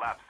collapsing.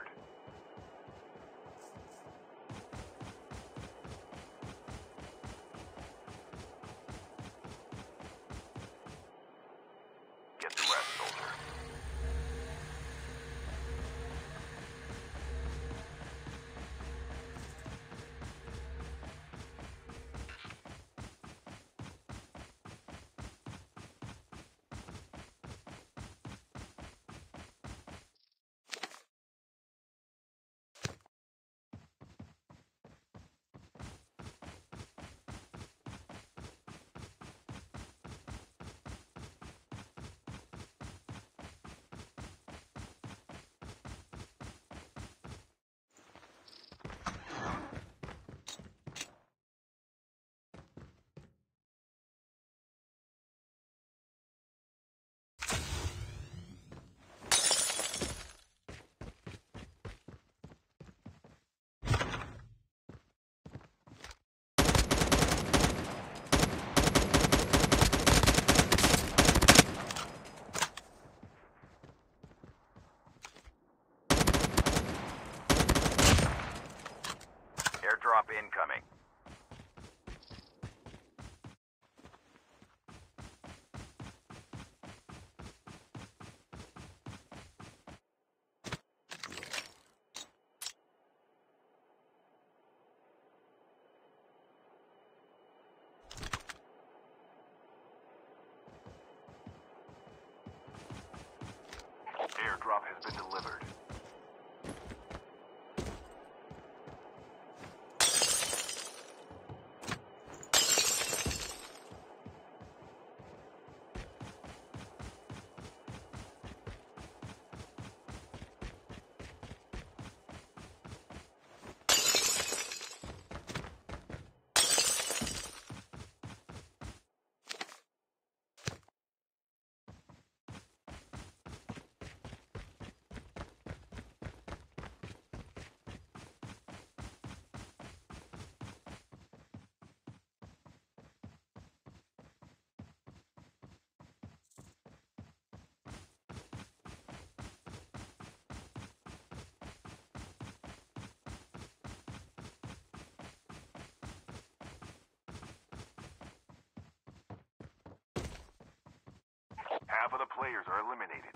Players are eliminated.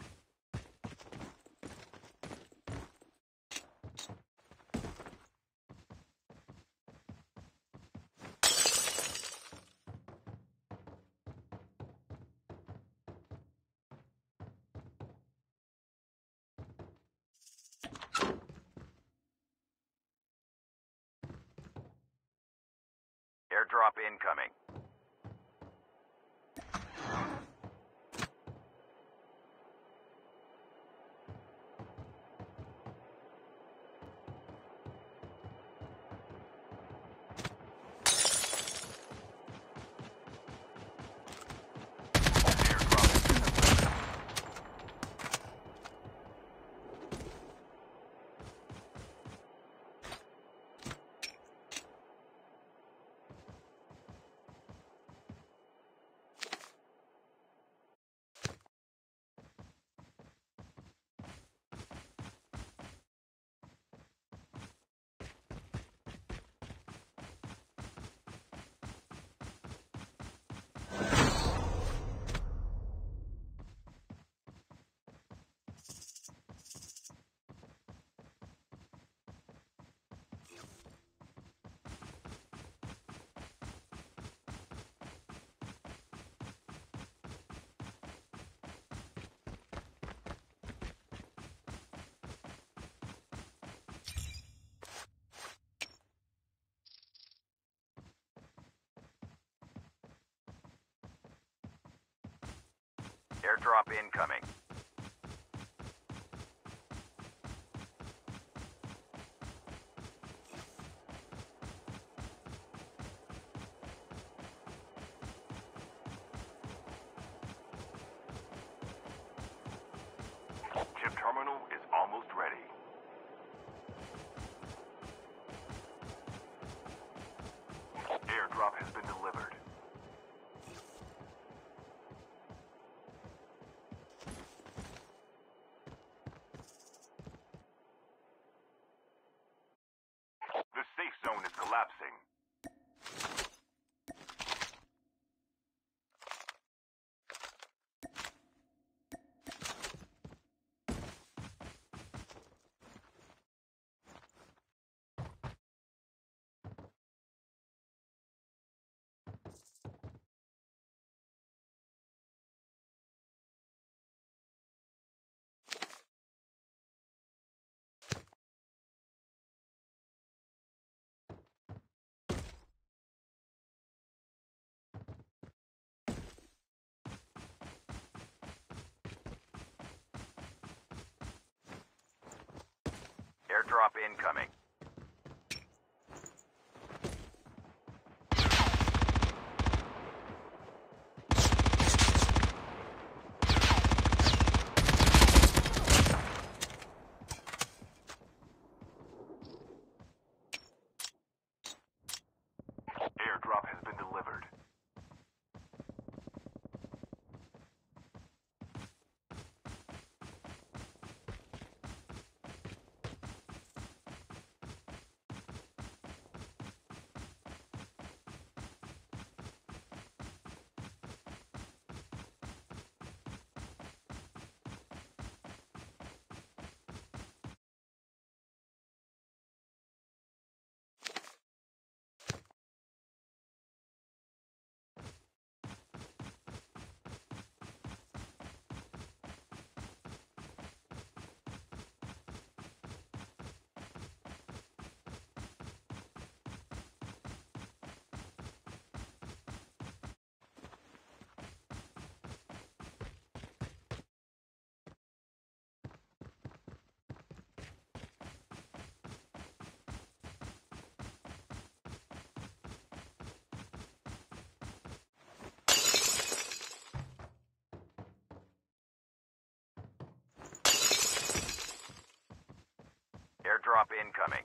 Airdrop incoming. Airdrop incoming. Airdrop incoming. Airdrop has been delivered. Airdrop incoming.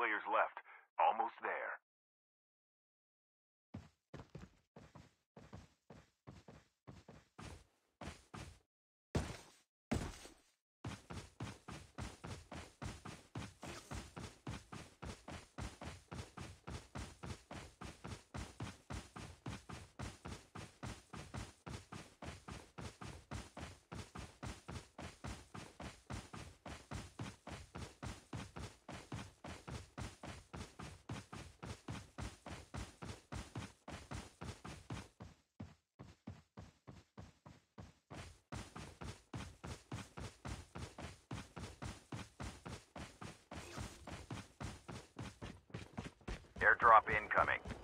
Players left. Almost there. Airdrop incoming.